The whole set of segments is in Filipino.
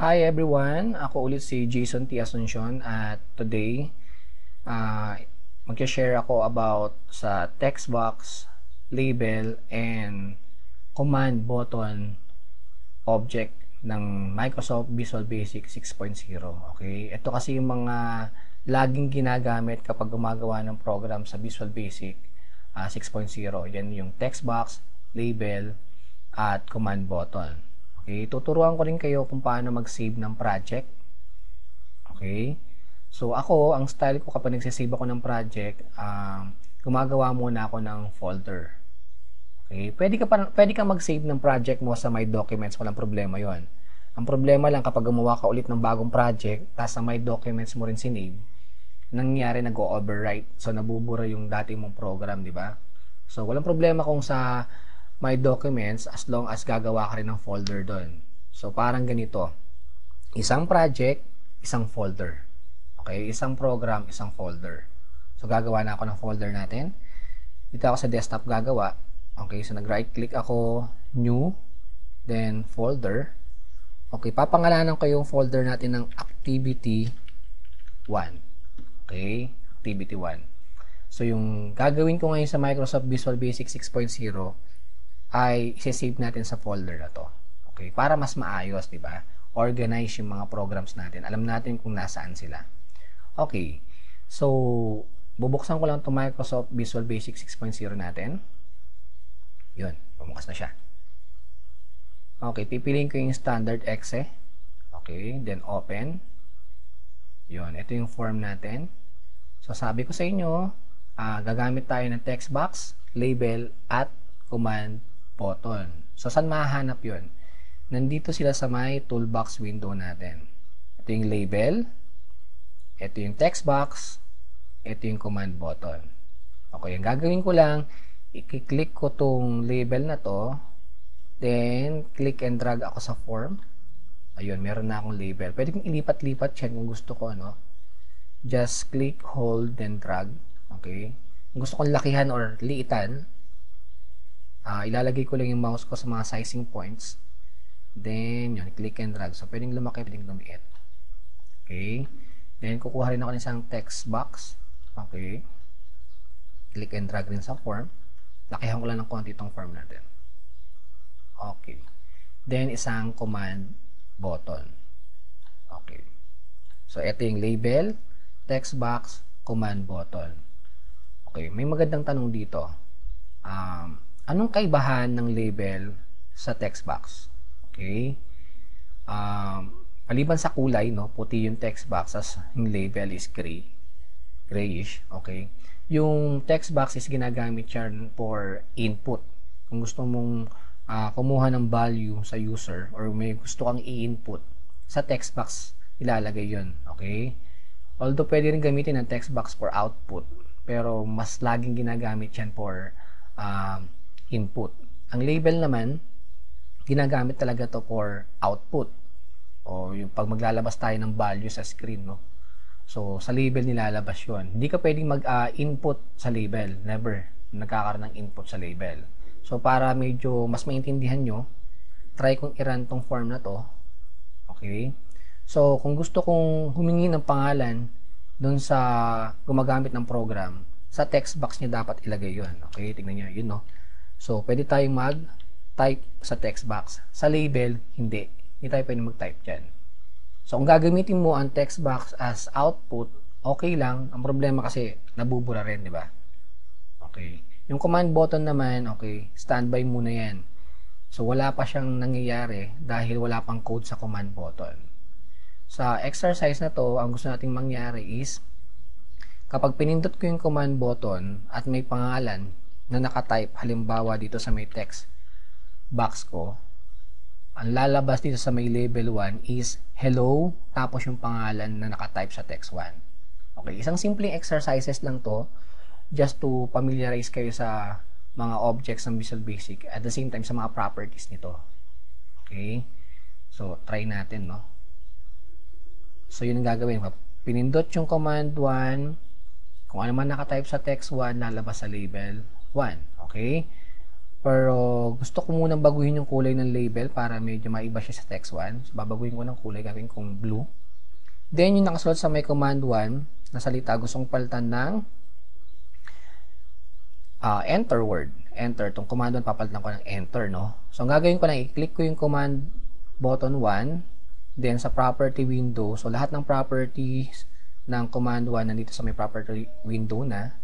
Hi everyone! Ako ulit si Jason T. Asuncion at today uh, mag-share ako about sa text box, label, and command button object ng Microsoft Visual Basic 6.0. Okay? Ito kasi yung mga laging ginagamit kapag gumagawa ng program sa Visual Basic uh, 6.0. Yan yung text box, label, at command button. Okay, tuturuan ko rin kayo kung paano mag-save ng project. Okay? So ako, ang style ko kapag nagsisave ako ng project, um, gumagawa muna ako ng folder. Okay? Pwede ka, pa, pwede ka mag-save ng project mo sa My Documents, walang problema yon. Ang problema lang kapag gumawa ka ulit ng bagong project, tapos sa My Documents mo rin sinave, nangyari nag-overwrite. So, nabubura yung dati mong program, di ba? So, walang problema kung sa my documents as long as gagawa ka rin ng folder doon. So, parang ganito. Isang project, isang folder. Okay? Isang program, isang folder. So, gagawa na ako ng folder natin. Dito ako sa desktop gagawa. Okay? So, nag-right click ako, new, then folder. Okay, papangalanan ko yung folder natin ng activity 1. Okay? Activity 1. So, yung gagawin ko ngayon sa Microsoft Visual Basic 6.0 ay isi-save natin sa folder na to. Okay, para mas maayos, 'di ba? Organize yung mga programs natin. Alam natin kung nasaan sila. Okay. So, bubuksan ko lang 'tong Microsoft Visual Basic 6.0 natin. 'Yun, bumukas na siya. Okay, pipiliin ko yung standard exe. Okay, then open. 'Yun, ito yung form natin. So, sabi ko sa inyo, uh, gagamit tayo ng text box, label, at command button. So, saan mahanap yon? Nandito sila sa may toolbox window natin. Ito yung label, ito yung text box, ito yung command button. Okay, ang gagawin ko lang, i-click ko tong label na to, then click and drag ako sa form. Ayun, meron na akong label. Pwede kong ilipat-lipat yan kung gusto ko, ano. Just click, hold, then drag. Okay. Kung gusto kong lakihan or liitan, uh, ilalagay ko lang yung mouse ko sa mga sizing points. Then, yun, click and drag. So, pwedeng lumaki, pwedeng lumiit. Okay. Then, kukuha rin ako ng isang text box. Okay. Click and drag rin sa form. Lakihan ko lang ng konti itong form natin. Okay. Then, isang command button. Okay. So, ito yung label, text box, command button. Okay. May magandang tanong dito. Um, Anong kaibahan ng label sa text box? Okay? Um, maliban sa kulay, no, puti yung text box as yung label is gray. Grayish, okay? Yung text box is ginagamit yan for input. Kung gusto mong uh, kumuha ng value sa user or may gusto kang i-input sa text box, ilalagay yon okay? Although pwede rin gamitin ang text box for output, pero mas laging ginagamit yan for um, input. Ang label naman, ginagamit talaga to for output. O yung pag maglalabas tayo ng value sa screen, no? So, sa label nilalabas yon. Hindi ka pwedeng mag-input uh, sa label. Never. Nagkakaroon ng input sa label. So, para medyo mas maintindihan nyo, try kong i-run tong form na to. Okay? So, kung gusto kong humingi ng pangalan doon sa gumagamit ng program, sa text box niya dapat ilagay yon Okay? Tingnan nyo. Yun, no? So, pwede tayong mag-type sa text box. Sa label, hindi. Hindi tayo pwede mag-type dyan. So, kung gagamitin mo ang text box as output, okay lang. Ang problema kasi, nabubura rin, di ba? Okay. Yung command button naman, okay, standby muna yan. So, wala pa siyang nangyayari dahil wala pang code sa command button. Sa exercise na to, ang gusto nating mangyari is, kapag pinindot ko yung command button at may pangalan, na nakatype, halimbawa dito sa may text box ko, ang lalabas dito sa may label 1 is hello, tapos yung pangalan na nakatype sa text 1. Okay, isang simpleng exercises lang to just to familiarize kayo sa mga objects ng Visual Basic at the same time sa mga properties nito. Okay? So, try natin, no? So, yun ang gagawin. Pinindot yung command 1, kung ano man nakatype sa text 1, lalabas sa label 1. Okay? Pero gusto ko munang baguhin yung kulay ng label para medyo maiba siya sa text 1. So, babaguhin ko ng kulay, gagawin kong blue. Then, yung nakasulat sa may command 1 na salita, gusto kong palitan ng uh, enter word. Enter. Itong command 1, papalitan ko ng enter, no? So, ang gagawin ko lang, i-click ko yung command button 1. Then, sa property window. So, lahat ng properties ng command 1 nandito sa may property window na.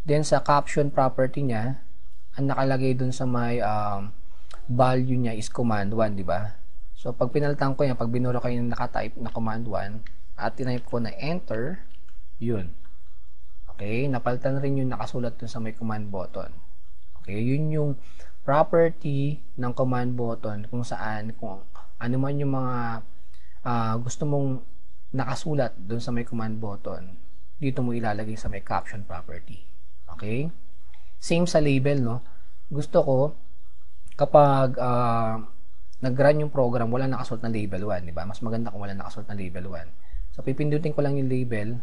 Then, sa caption property niya, ang nakalagay dun sa may um, value niya is command 1, di ba? So, pag pinalitan ko yan, pag binura ko yung nakatype na command 1, at tinype ko na enter, yun. Okay, napalitan rin yung nakasulat dun sa may command button. Okay, yun yung property ng command button kung saan, kung ano man yung mga uh, gusto mong nakasulat dun sa may command button, dito mo ilalagay sa may caption property. Okay? Same sa label, no? Gusto ko, kapag uh, nag-run yung program, wala nakasulat na label 1, di ba? Mas maganda kung wala nakasulat na label 1. So, pipindutin ko lang yung label.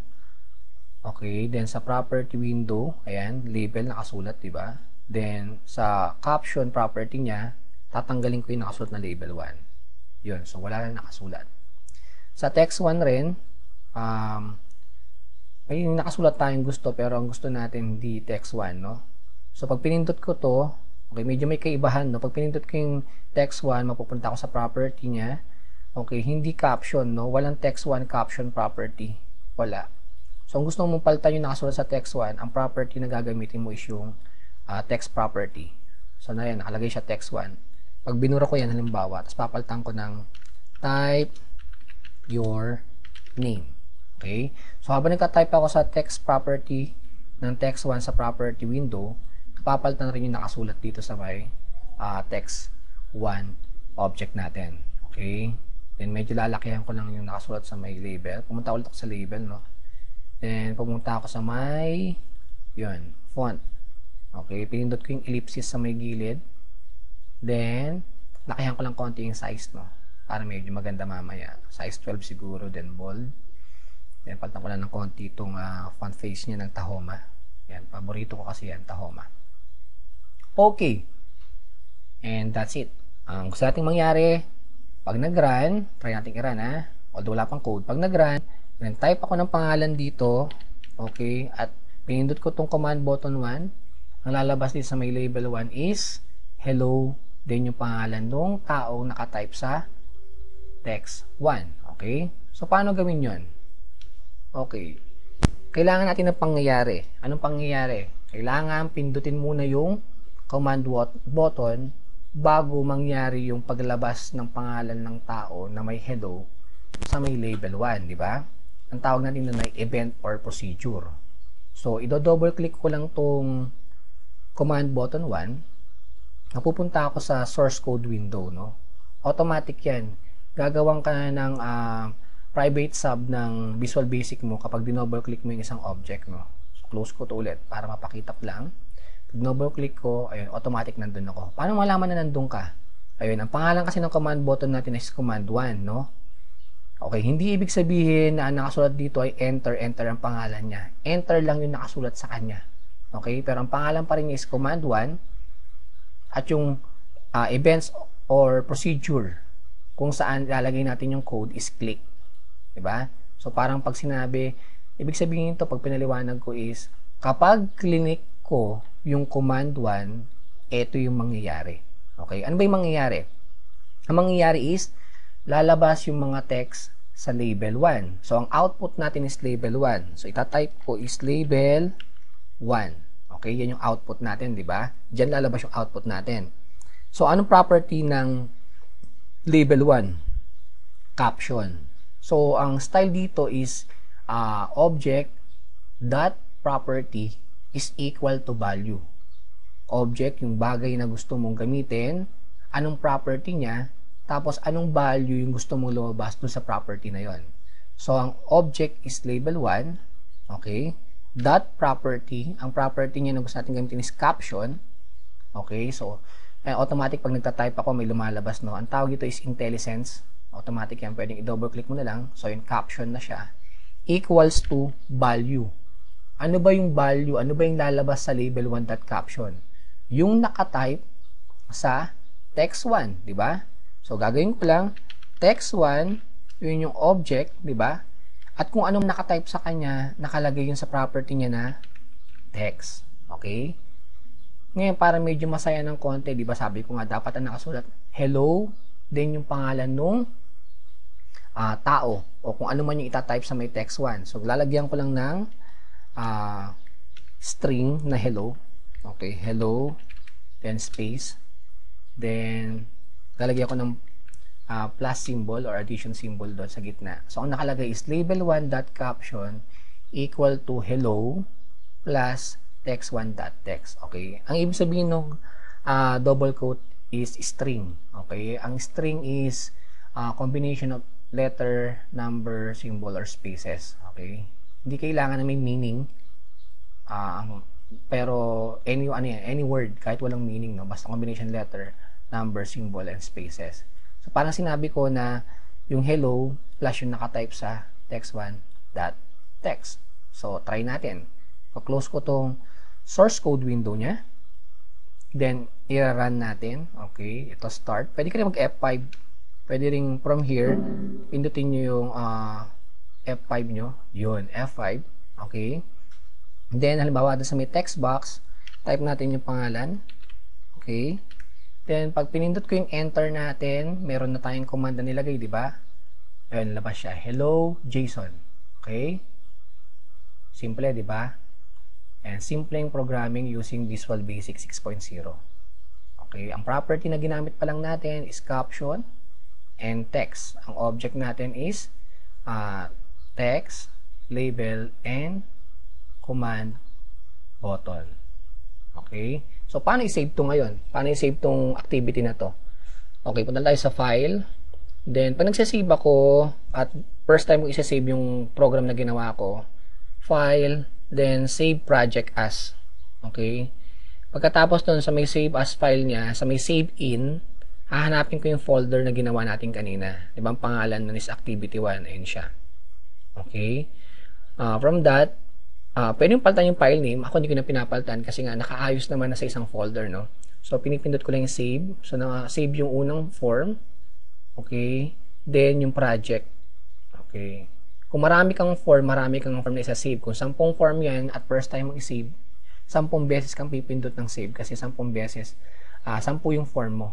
Okay, then sa property window, ayan, label nakasulat, di ba? Then, sa caption property niya, tatanggalin ko yung nakasulat na label 1. Yun, so wala na nakasulat. Sa text 1 rin, um, may nakasulat tayong gusto pero ang gusto natin hindi text 1, no? So, pag pinindot ko to, okay, medyo may kaibahan, no? Pag pinindot ko yung text 1, mapupunta ako sa property niya. Okay, hindi caption, no? Walang text 1 caption property. Wala. So, ang gusto mong palitan yung nakasulat sa text 1, ang property na gagamitin mo is yung uh, text property. So, na yan, nakalagay siya text 1. Pag binura ko yan, halimbawa, tapos papalitan ko ng type your name. Okay? So, habang nagka-type ako sa text property ng text 1 sa property window, papalitan rin yung nakasulat dito sa may uh, text 1 object natin. Okay? Then, medyo lalakihan ko lang yung nakasulat sa may label. Pumunta ulit ako sa label, no? Then, pumunta ako sa may, yun, font. Okay? Pinindot ko yung ellipsis sa may gilid. Then, lakihan ko lang konti yung size, no? Para medyo maganda mamaya. Size 12 siguro, then bold. Then, palitan ko lang ng konti itong uh, font face niya ng Tahoma. Yan, paborito ko kasi yan, Tahoma. Okay. And that's it. Ang gusto nating mangyari, pag nag-run, try natin i-run ha, although wala pang code, pag nag-run, type ako ng pangalan dito, okay, at pinindot ko tong command button 1, ang lalabas dito sa may label 1 is hello, then yung pangalan ng taong nakatype sa text 1, okay? So, paano gawin yon? Okay. Kailangan natin ng pangyayari. Anong pangyayari? Kailangan pindutin muna yung command button bago mangyari yung paglabas ng pangalan ng tao na may hello sa may label 1, di ba? Ang tawag natin na event or procedure. So, i-double click ko lang tong command button 1. Napupunta ako sa source code window, no? Automatic yan. Gagawang ka ng uh, private sub ng Visual Basic mo kapag dinoble click mo yung isang object, no? So, close ko to ulit para mapakita lang. Pag double click ko, ayun, automatic nandun ako. Paano malaman na nandun ka? Ayun, ang pangalan kasi ng command button natin is command 1, no? Okay, hindi ibig sabihin na ang nakasulat dito ay enter, enter ang pangalan niya. Enter lang yung nakasulat sa kanya. Okay, pero ang pangalan pa rin niya is command 1 at yung uh, events or procedure kung saan lalagay natin yung code is click. Diba? So, parang pag sinabi, ibig sabihin ito, pag pinaliwanag ko is, kapag clinic ko yung command 1, ito yung mangyayari. Okay? Ano ba yung mangyayari? Ang mangyayari is, lalabas yung mga text sa label 1. So, ang output natin is label 1. So, itatype ko is label 1. Okay? Yan yung output natin, di ba? Diyan lalabas yung output natin. So, anong property ng label 1? Caption. So, ang style dito is uh, object dot property is equal to value. Object, yung bagay na gusto mong gamitin, anong property niya, tapos anong value yung gusto mong lumabas dun sa property na yon. So, ang object is label 1, okay? That property, ang property niya na gusto natin gamitin is caption, okay? So, eh, automatic pag nagta-type ako, may lumalabas, no? Ang tawag ito is IntelliSense. Automatic yan, pwedeng i-double click mo na lang. So, yung caption na siya. Equals to value ano ba yung value, ano ba yung lalabas sa label 1 caption. Yung nakatype sa text1, di ba? So, gagawin ko lang, text1, yun yung object, di ba? At kung anong nakatype sa kanya, nakalagay yun sa property niya na text. Okay? Ngayon, para medyo masaya ng konti, di ba sabi ko nga, dapat ang nakasulat, hello, then yung pangalan nung uh, tao, o kung ano man yung itatype sa may text1. So, lalagyan ko lang ng uh, string na hello. Okay, hello, then space, then lalagyan ko ng uh, plus symbol or addition symbol doon sa gitna. So, ang nakalagay is label1.caption equal to hello plus text1.text. Okay? Ang ibig sabihin ng uh, double quote is string. Okay? Ang string is uh, combination of letter, number, symbol, or spaces. Okay? Hindi kailangan na may meaning. Uh, pero any ano yan, any word kahit walang meaning no basta combination letter number symbol and spaces So, parang sinabi ko na yung hello plus yung nakatype sa text1 dot text. So, try natin. Pa-close ko tong source code window niya. Then, i-run natin. Okay, ito start. Pwede ka rin mag-F5. Pwede rin from here, pindutin nyo yung uh, F5 nyo. Yun, F5. Okay. Then, halimbawa, sa may text box, type natin yung pangalan. Okay. Then, pag pinindot ko yung enter natin, meron na tayong command na nilagay, di ba? Ayun, labas siya. Hello, Jason. Okay? Simple, di ba? And simpleng programming using Visual Basic 6.0. Okay, ang property na ginamit pa lang natin is caption and text. Ang object natin is uh, text, label, and command button. Okay? So, paano i-save to ngayon? Paano i-save tong activity na to? Okay, punta tayo sa file. Then, pag nagsasave ako, at first time ko isa-save yung program na ginawa ko, file, then save project as. Okay? Pagkatapos nun, sa may save as file niya, sa may save in, hahanapin ko yung folder na ginawa natin kanina. Diba ang pangalan nun is activity 1. Ayun siya. Okay? Uh, from that, Uh, pwede yung palitan yung file name. Ako hindi ko na pinapalitan kasi nga nakaayos naman na sa isang folder, no? So, pinipindot ko lang yung save. So, na-save yung unang form. Okay. Then, yung project. Okay. Kung marami kang form, marami kang form na isa-save. Kung 10 form yan at first time mo i-save, 10 beses kang pipindot ng save kasi 10 beses, uh, 10 yung form mo.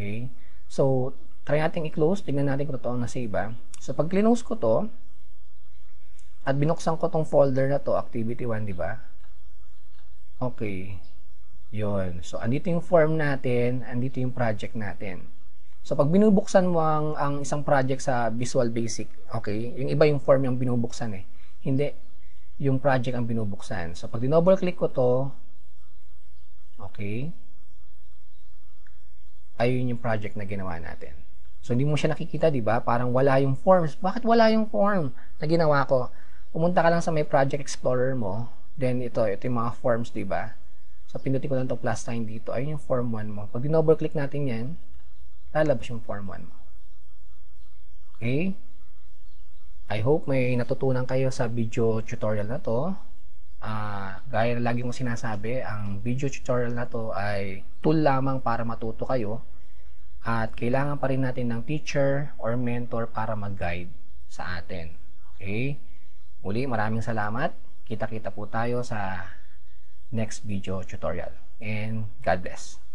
Okay. So, try natin i-close. Tignan natin kung totoo na save, ha? So, pag close ko to, at binuksan ko tong folder na to, activity 1, di ba? Okay. Yon. So, andito yung form natin, andito yung project natin. So, pag binubuksan mo ang, ang isang project sa Visual Basic, okay, yung iba yung form yung binubuksan eh. Hindi, yung project ang binubuksan. So, pag dinouble click ko to, okay, ayun yung project na ginawa natin. So, hindi mo siya nakikita, di ba? Parang wala yung forms. Bakit wala yung form na ginawa ko? pumunta ka lang sa may project explorer mo, then ito, ito yung mga forms, di ba? So, pindutin ko lang itong plus sign dito. Ayun yung form 1 mo. Pag dinoble click natin yan, lalabas yung form 1 mo. Okay? I hope may natutunan kayo sa video tutorial na to. Uh, gaya na lagi mong sinasabi, ang video tutorial na to ay tool lamang para matuto kayo at kailangan pa rin natin ng teacher or mentor para mag-guide sa atin. Okay? Muli, maraming salamat. Kita-kita po tayo sa next video tutorial. And God bless.